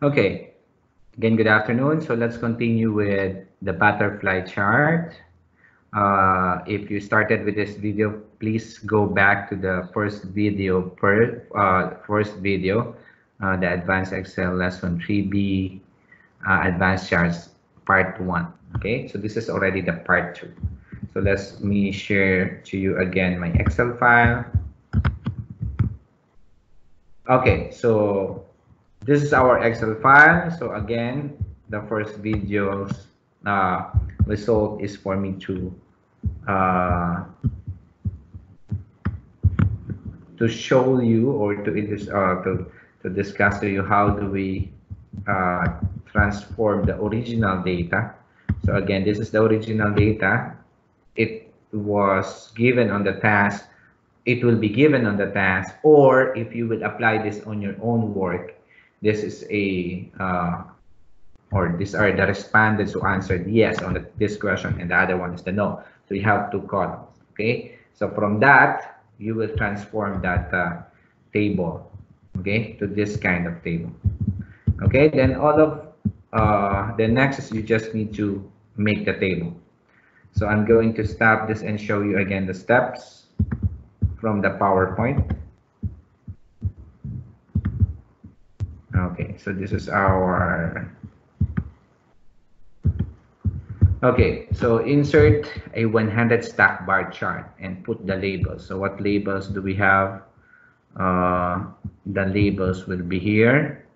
Okay, again, good afternoon. So let's continue with the butterfly chart. Uh, if you started with this video, please go back to the first video per uh, first video, uh, the Advanced Excel Lesson 3B uh, Advanced Charts Part 1. Okay, so this is already the Part 2. So let me share to you again my Excel file. Okay, so this is our Excel file. So again, the first video's uh, result is for me to uh, to show you or to uh, to to discuss to you how do we uh, transform the original data. So again, this is the original data. It was given on the task. It will be given on the task, or if you will apply this on your own work, this is a uh, or these are the respondents who answered yes on the, this question and the other one is the no. So you have two columns. Okay. So from that, you will transform that uh, table okay to this kind of table okay then all of uh, the next is you just need to make the table so I'm going to stop this and show you again the steps from the PowerPoint Okay, so this is our Okay, so insert a 100 stack bar chart and put the labels. So what labels do we have? Uh, the labels will be here.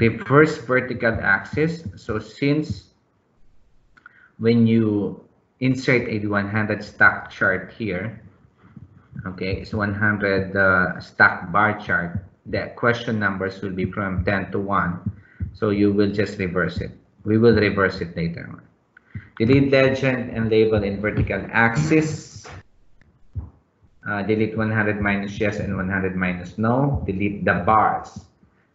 Reverse vertical axis. So since when you insert a 100 stack chart here, okay, it's 100 uh, stack bar chart the question numbers will be from 10 to 1. So you will just reverse it. We will reverse it later on. Delete legend and label in vertical axis. Uh, delete 100 minus yes and 100 minus no. Delete the bars.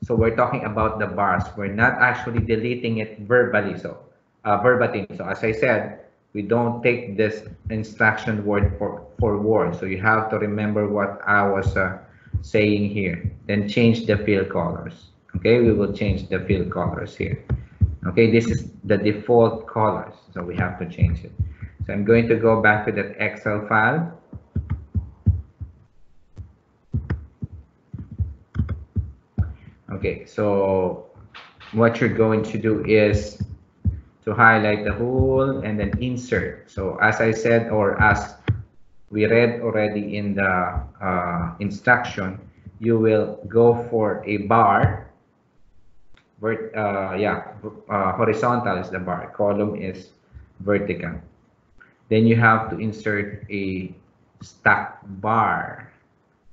So we're talking about the bars. We're not actually deleting it verbally. So uh, verbatim. So as I said, we don't take this instruction word for, for word. So you have to remember what I was uh, saying here then change the fill colors. Okay we will change the fill colors here. Okay this is the default colors so we have to change it. So i'm going to go back to that excel file. Okay so what you're going to do is to highlight the whole and then insert. So as i said or as we read already in the uh, instruction, you will go for a bar. Vert, uh, yeah, uh, horizontal is the bar, column is vertical. Then you have to insert a stack bar,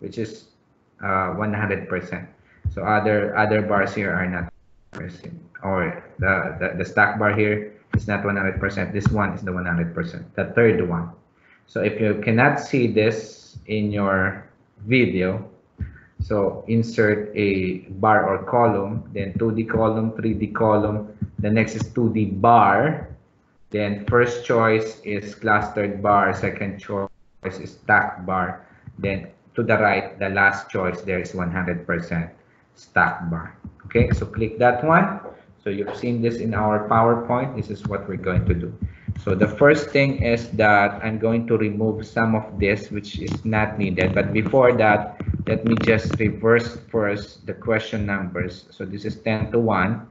which is 100%. Uh, so other other bars here are not or the, the, the stack bar here is not 100%. This one is the 100%, the third one. So if you cannot see this in your video, so insert a bar or column, then 2D column, 3D column. The next is 2D bar. Then first choice is clustered bar. Second choice is stack bar. Then to the right, the last choice there is 100% stack bar. Okay, so click that one. So you've seen this in our PowerPoint. This is what we're going to do. So the first thing is that I'm going to remove some of this which is not needed. But before that, let me just reverse first the question numbers. So this is 10 to 1.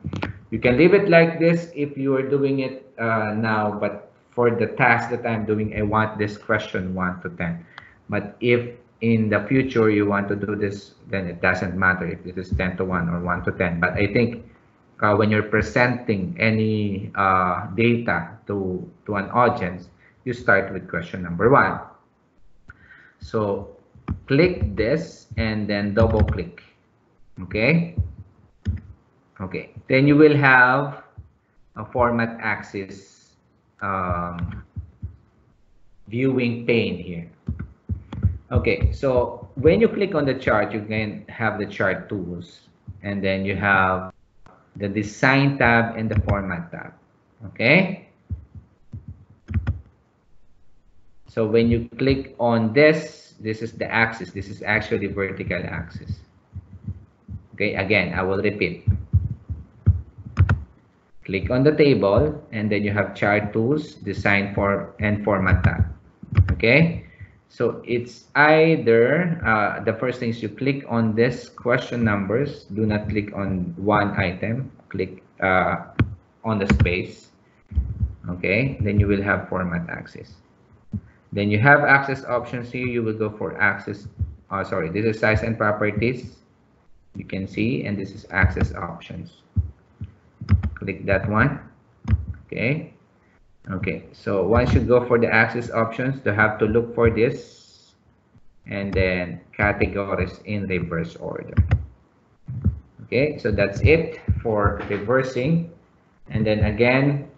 You can leave it like this if you are doing it uh, now, but for the task that I'm doing, I want this question 1 to 10. But if in the future you want to do this, then it doesn't matter if it is 10 to 1 or 1 to 10. But I think uh, when you're presenting any uh, data to, to an audience, you start with question number one. So click this and then double click. Okay. Okay. Then you will have a format axis um, viewing pane here. Okay. So when you click on the chart, you can have the chart tools and then you have the design tab and the format tab. Okay. So when you click on this, this is the axis. This is actually vertical axis. Okay, again, I will repeat. click on the table, and then you have chart tools, design for and format tab. Okay, so it's either uh, the first thing is you click on this question numbers. Do not click on one item. Click uh, on the space. Okay, then you will have format axis. Then you have axis options here. You will go for axis. Uh, sorry, this is size and properties. You can see, and this is axis options. Click that one. Okay. Okay, so once you go for the axis options, you have to look for this and then categories in reverse order. Okay, so that's it for reversing. And then again,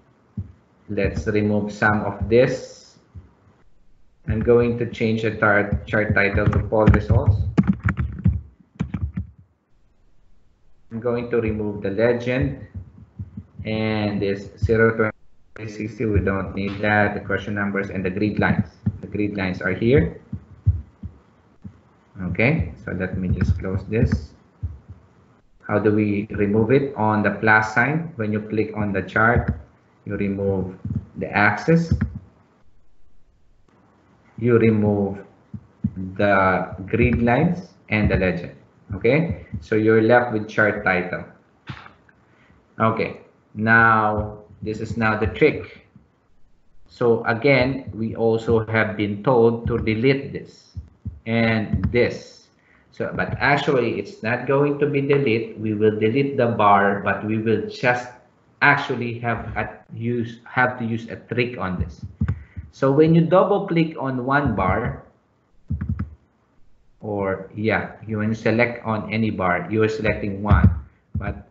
let's remove some of this. I'm going to change the chart, title to poll results. I'm going to remove the legend and this 0 to 360 we don't need that the question numbers and the grid lines. The grid lines are here. Okay so let me just close this. How do we remove it? On the plus sign when you click on the chart you remove the axis. You remove the grid lines and the legend okay? So you're left with chart title. Okay now this is now the trick. So again we also have been told to delete this and this. So but actually it's not going to be delete. We will delete the bar but we will just actually have a use have to use a trick on this. So when you double click on one bar or yeah you you select on any bar you are selecting one. But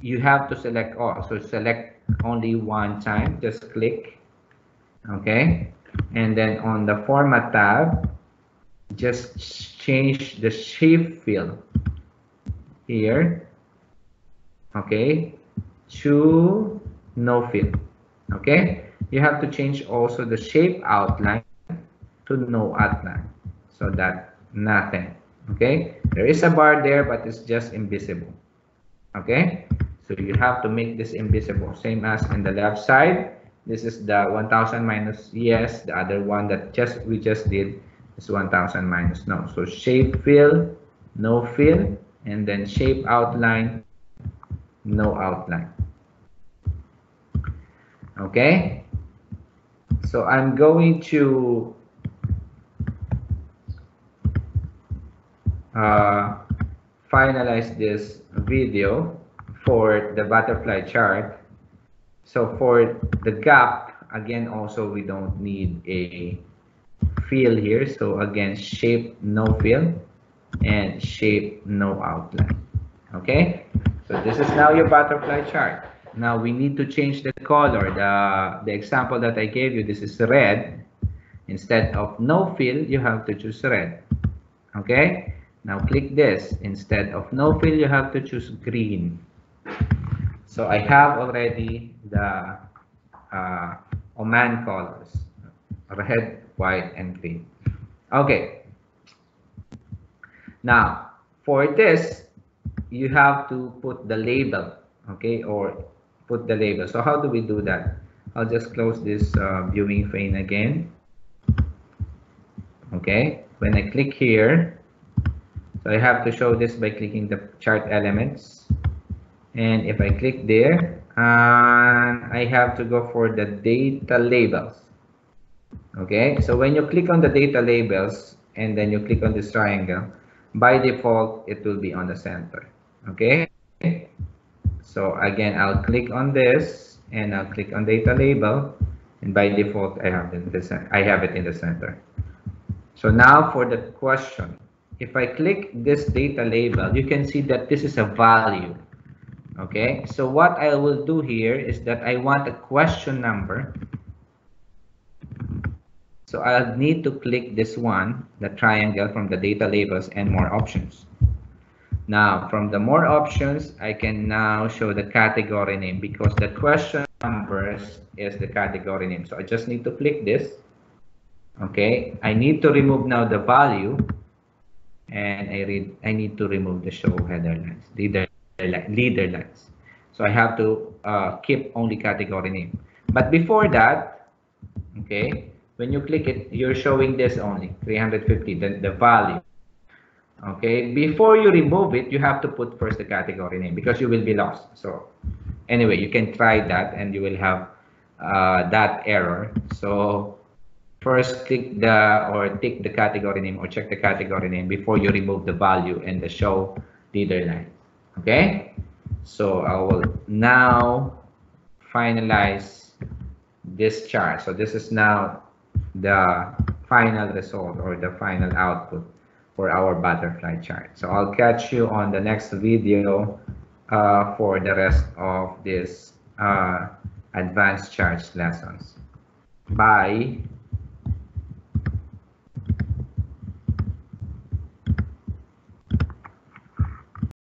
you have to select all. So select only one time just click okay? And then on the format tab just change the shape fill here okay? To no fill okay? You have to change also the shape outline to no outline so that nothing okay? There is a bar there but it's just invisible okay so you have to make this invisible, same as in the left side. This is the 1000 minus yes. The other one that just we just did is 1000 minus no. So shape fill, no fill, and then shape outline, no outline. Okay. So I'm going to uh, finalize this video for the butterfly chart. So for the gap, again, also we don't need a fill here. So again, shape no fill and shape no outline. Okay, so this is now your butterfly chart. Now we need to change the color. The, the example that I gave you, this is red. Instead of no fill, you have to choose red. Okay, now click this. Instead of no fill, you have to choose green. So I have already the uh, Oman colors, red, white, and green. Okay. Now, for this, you have to put the label, okay, or put the label. So how do we do that? I'll just close this uh, viewing pane again. Okay, when I click here, so I have to show this by clicking the chart elements and if I click there I have to go for the data labels. Okay so when you click on the data labels and then you click on this triangle by default it will be on the center. Okay? So again I'll click on this and I'll click on data label and by default I have in the, I have it in the center. So now for the question. If I click this data label you can see that this is a value okay? So what I will do here is that I want a question number. So I'll need to click this one the triangle from the data labels and more options. Now from the more options I can now show the category name because the question numbers is the category name. So I just need to click this. Okay? I need to remove now the value and I read I need to remove the show header lines. Leader leader lines. So I have to uh, keep only category name. But before that, okay, when you click it, you're showing this only 350, the, the value. Okay, before you remove it, you have to put first the category name because you will be lost. So anyway, you can try that and you will have uh, that error. So first click the or tick the category name or check the category name before you remove the value and the show leader line. Okay, so I will now finalize this chart. So this is now the final result or the final output for our butterfly chart. So I'll catch you on the next video uh, for the rest of this uh, advanced charts lessons. Bye.